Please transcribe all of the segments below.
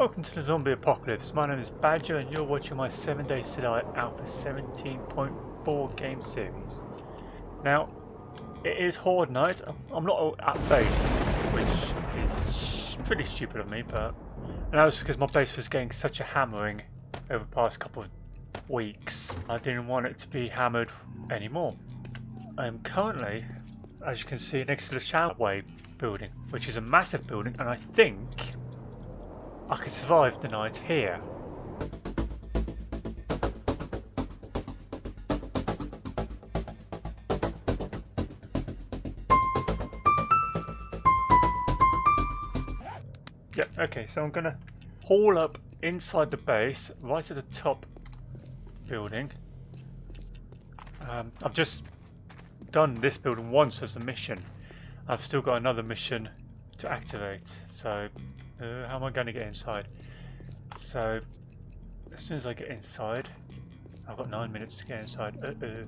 Welcome to the Zombie Apocalypse. My name is Badger and you're watching my 7 Days to Die Alpha 17.4 game series. Now, it is Horde Night. I'm not at base, which is pretty stupid of me, but... And that was because my base was getting such a hammering over the past couple of weeks. I didn't want it to be hammered anymore. I am currently, as you can see, next to the Shamway building, which is a massive building, and I think I could survive the night here. Yeah, okay, so I'm gonna haul up inside the base, right at the top building. Um, I've just done this building once as a mission. I've still got another mission to activate, so uh, how am I going to get inside? So, as soon as I get inside, I've got nine minutes to get inside. Uh -oh.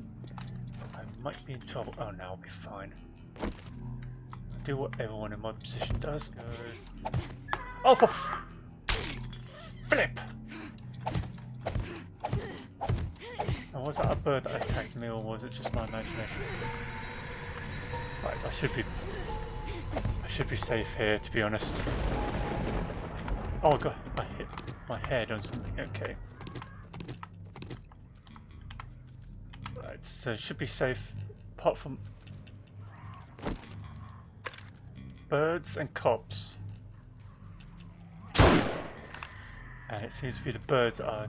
I might be in trouble. Oh, no, I'll be fine. I'll do what everyone in my position does. Uh, oh, for flip! Oh, was that a bird that attacked me, or was it just my imagination? Right, I should be I should be safe here, to be honest. Oh god, I hit my head on something. Okay. Right, so should be safe apart from birds and cops. And it seems to be the birds are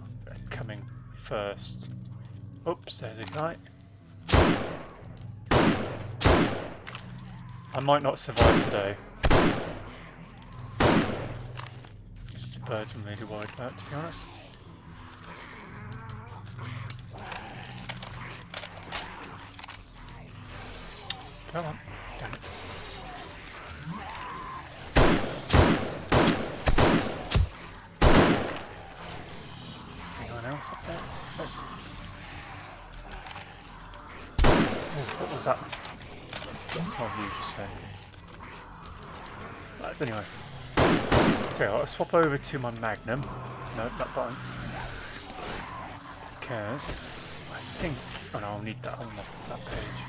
coming first. Oops, there's a guy. I might not survive today. Really worried about, to be honest. Come on, damn it. Anyone else up there? Oh, what was that? What you just say? Anyway. Okay, I'll swap over to my Magnum. No, that button. Because I think... Oh no, I'll need that on that page.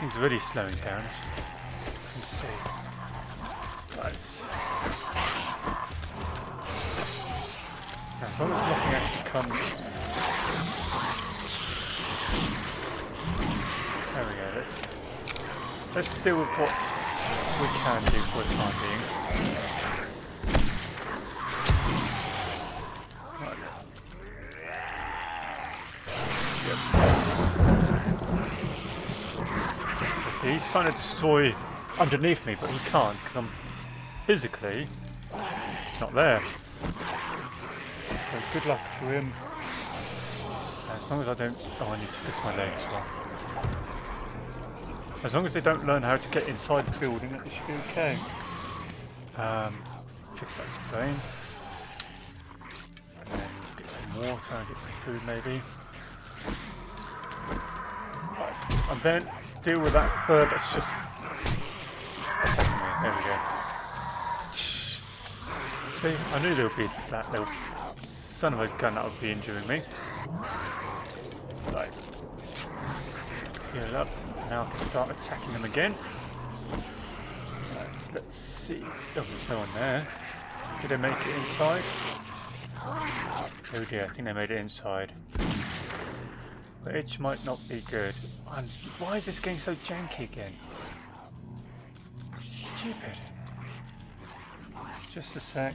Things really slowing down. Let's see. Right. Now, as long as nothing actually comes... There we go, let's... Let's deal with what we can do for the time being. He's trying to destroy underneath me, but he can't because I'm physically not there. So good luck to him. As long as I don't... Oh, I need to fix my leg as well. As long as they don't learn how to get inside the building, it should be okay. Um, fix that screen. And then get some water, get some food maybe. Right. And then deal with that third that's just There we go. See, I knew there would be that little son of a gun that would be injuring me. Right. Heal up. Now I can start attacking them again. Let's see. Oh, there's no one there. Did they make it inside? Oh dear, I think they made it inside. Which might not be good. And why is this getting so janky again? Stupid. Just a sec.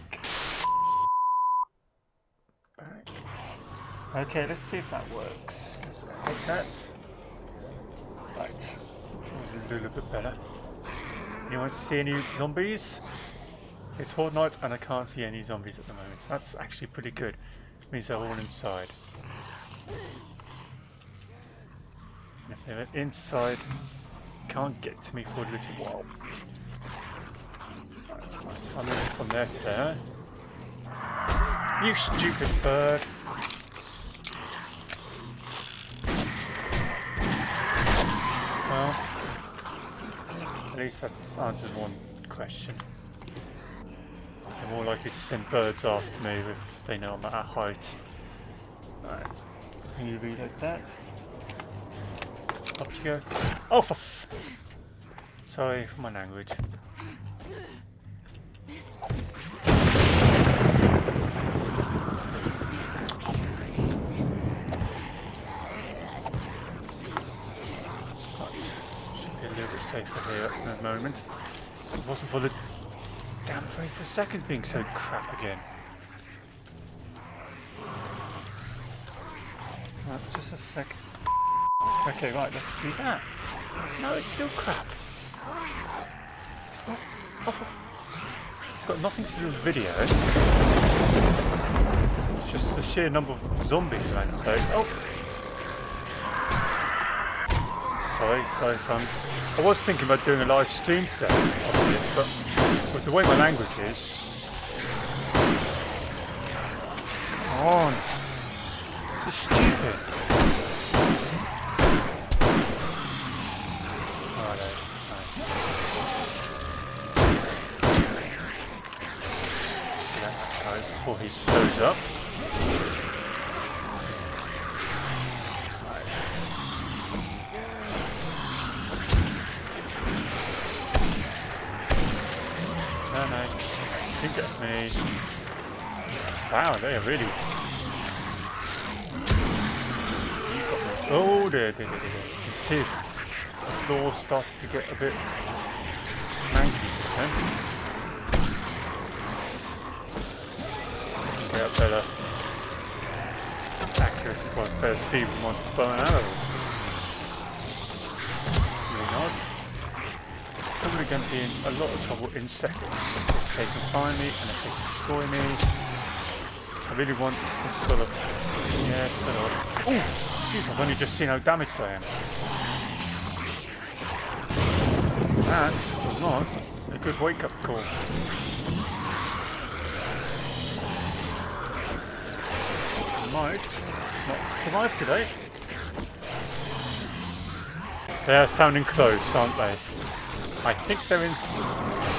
Back. Okay, let's see if that works. Take that. Right. A little bit better. Anyone see any zombies? It's Horde Night and I can't see any zombies at the moment. That's actually pretty good. It means they're all inside. if they're inside, can't get to me for a little while. I'm moving from there to there. You stupid bird! Well, at least that answers one question. The more likely to send birds after me if they know I'm at a height. Right. Can you reload that? Up you go. Oh, for Sorry for my language. Safer here at the moment. If it wasn't for the damn frame for seconds being so crap again. Right, just a sec. Okay, right, let's do that. No, it's still crap. It's not. Oh, it's got nothing to do with video. It's just the sheer number of zombies around the place. Oh! Sorry, sorry, son. I was thinking about doing a live stream today this, but with the way my language is. Come on! Wow, they are really. Oh, there, there, there, there. Can see the floor starts to get a bit manky percent. Get better accuracy, well, better speed with my bow and arrow. Really not. Probably going to be in a lot of trouble in seconds. They can find me and if they can destroy me. I really want to sort of, yeah, sort of. Oh, jeez, I've only just seen how damaged I am. That was not a good wake-up call. Might not survive today. They are sounding close, aren't they? I think they're in.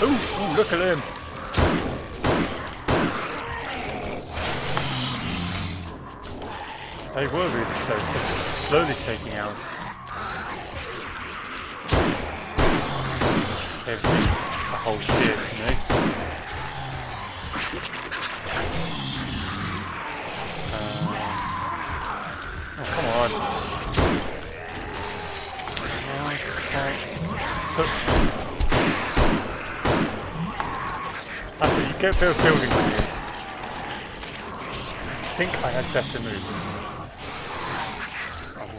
Ooh, ooh, look at him! They were really close, slowly taking out everything. The whole shit, you know? Um, oh, come on. Okay. After you get a bit of building on you. I think I had better moves.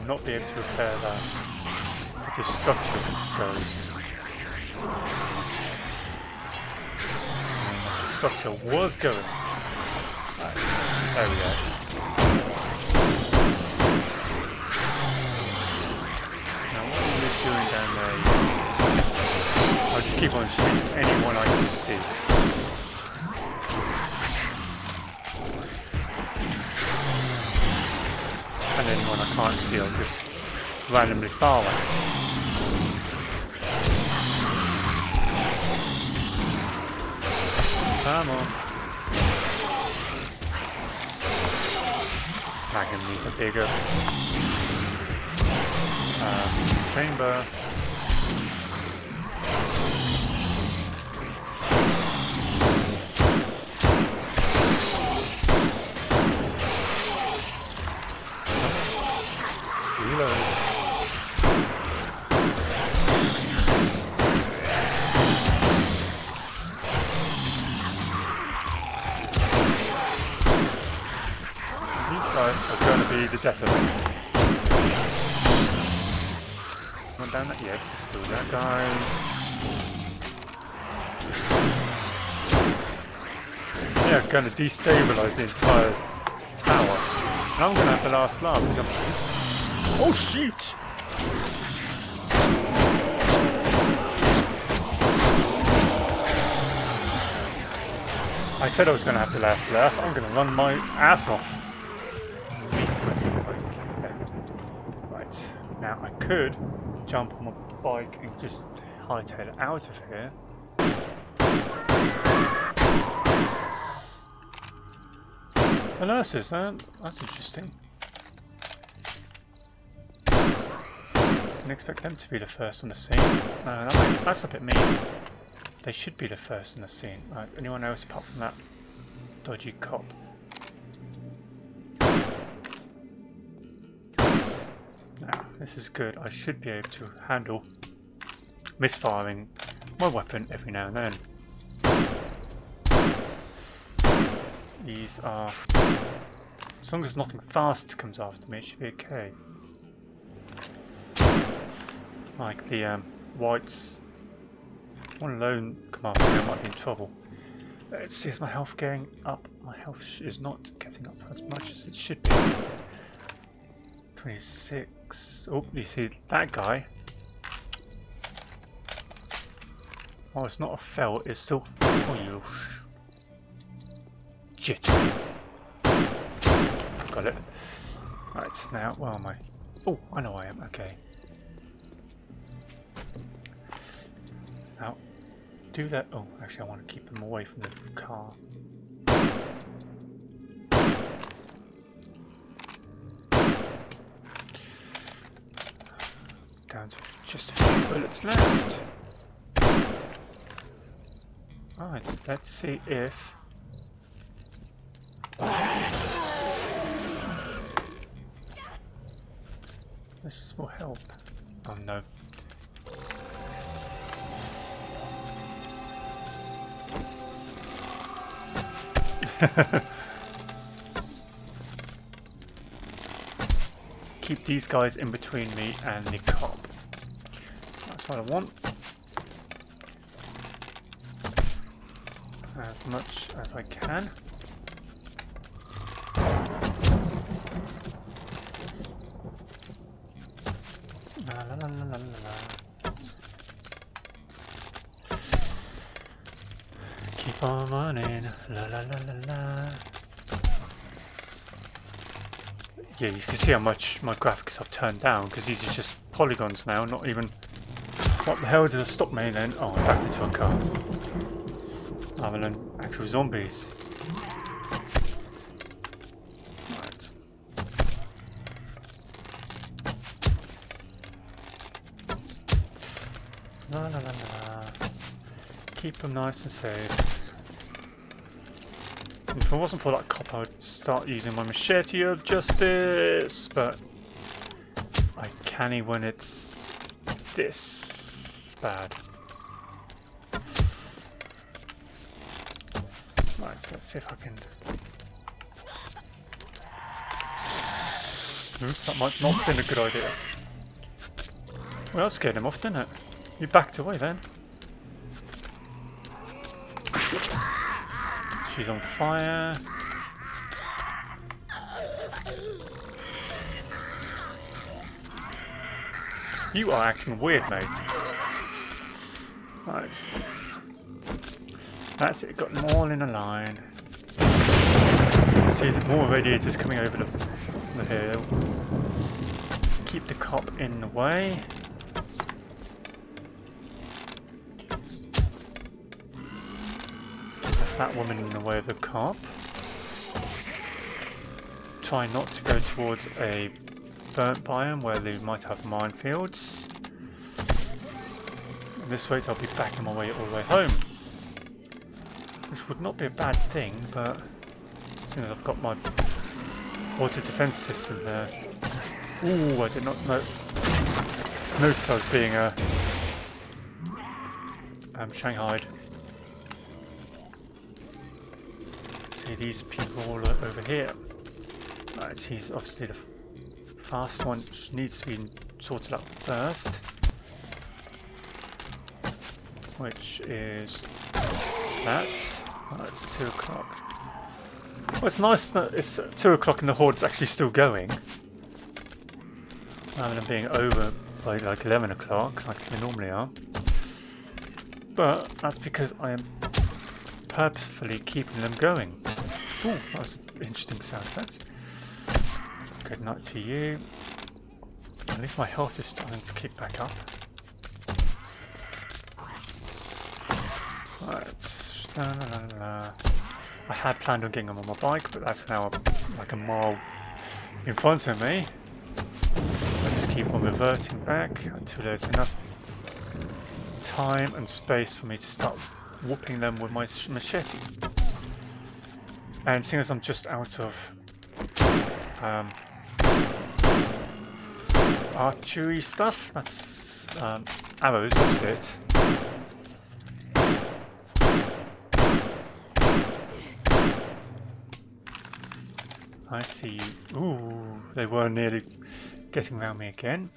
Not be able to repair that. The destruction goes. Structure was going. There we go. Now what are you doing down there? I'll just keep on shooting anyone I can see. Then when I can't see, I'll just randomly one. Come on. Dragon needs a bigger um, chamber. The me. Not down that yet, still that guy. Yeah, going to destabilize the entire tower. And I'm going to have the last laugh because I'm... Oh shoot! I said I was going to have the last laugh. I'm going to run my ass off. Right, now I could jump on my bike and just hightail it out of here. The nurses, uh, that's interesting. Expect them to be the first on the scene. No, that, that's a bit mean. They should be the first on the scene. Right, anyone else apart from that dodgy cop? Now, this is good. I should be able to handle misfiring my weapon every now and then. These are... As long as nothing fast comes after me, it should be okay. Like the um, whites. One alone come after me, I might be in trouble. Let's see, is my health going up? My health is not getting up as much as it should be. 26. Oh, you see that guy? Oh, it's not a felt, it's still... Oh, you... Jit. Got it. Right, now, where am I? Oh, I know I am, okay. Now, do that... Oh, actually I want to keep them away from the car. Down just a few bullets left. Alright, let's see if... This will help. Oh no. Keep these guys in between me and the cop. That's what I want. as much as I can. La la la. Keep on running, la la la la la. Yeah, you can see how much my graphics have turned down because these are just polygons now, not even... What the hell did I stop me then? Oh, I backed into a car rather than actual zombies. Right. La la la la. Keep them nice and safe. If it wasn't for that cop, I would start using my machete of justice, but I canny when it's this bad. Right, Let's see if I can... Oops, that might not have been a good idea. Well, that scared him off, didn't it? He backed away then. She's on fire. You are acting weird, mate. Right. That's it, got them all in a line. See more radiators coming over the, the hill. Keep the cop in the way. That woman in the way of the cop. Try not to go towards a burnt biome where they might have minefields. And this way I'll be backing my way all the way home. Which would not be a bad thing, but seeing as I've got my water defense system there. Ooh, I did not know notice I was being uh, um, Shanghaied. These people over here. Right, he's obviously the fast one, which needs to be sorted out first. Which is that. Oh, it's 2 o'clock. Well, it's nice that it's 2 o'clock and the Horde's actually still going. Rather than being over by like 11 o'clock, like they normally are. But that's because I am purposefully keeping them going. Oh, that was an interesting sound effect. Good night to you. At least my health is starting to kick back up. Right. La, la, la, I had planned on getting them on my bike, but that's now like a mile in front of me. I just keep on reverting back until there's enough time and space for me to start whooping them with my machete. And seeing as I'm just out of um, archery stuff, that's um, arrows, that's it. I see you. Ooh, they were nearly getting around me again.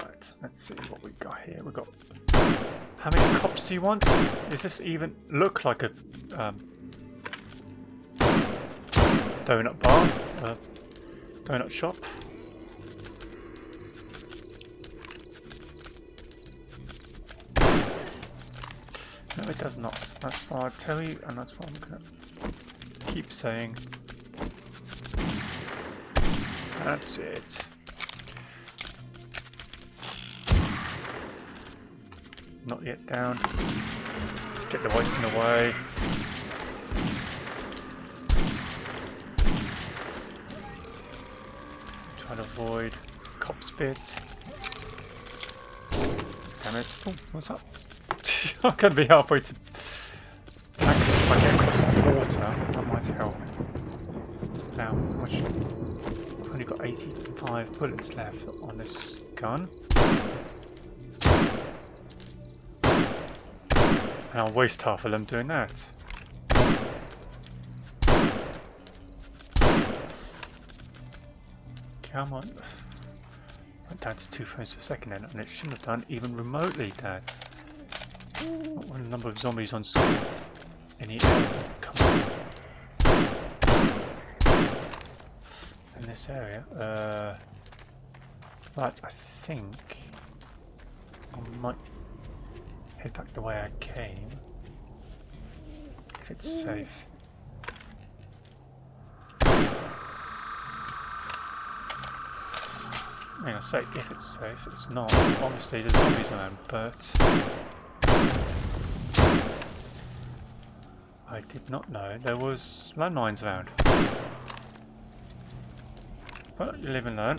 Right, let's see what we got here. We got. How many cops do you want? Does this even look like a um, donut bar? A donut shop? No, it does not. That's what I tell you, and that's what I'm gonna keep saying. That's it. Not yet down. Get the whites in the way. To avoid cop's bit. Damn it. Oh, what's up? I'm gonna be halfway to Actually, if I get across the water, that might help. Now, I've only got 85 bullets left on this gun. And I'll waste half of them doing that. Come on. Went down to two frames per second then, and it shouldn't have done even remotely that. What a number of zombies on screen. Any come on. in this area. Uh, but I think I might head back the way I came if it's safe. I mean, I say if it's safe, it's not. Obviously, there's zombies around, but I did not know there was landmines around. But you live and learn.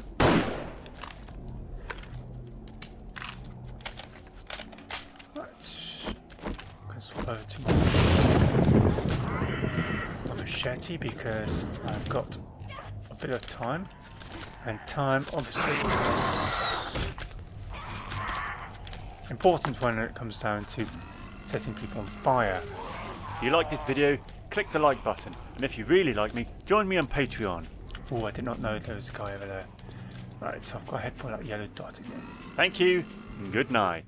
Because I've got a bit of time. And time obviously important when it comes down to setting people on fire. If you like this video, click the like button. And if you really like me, join me on Patreon. Oh, I did not know there was a guy over there. Right, so I've got to head for that yellow dot again. Thank you, and good night.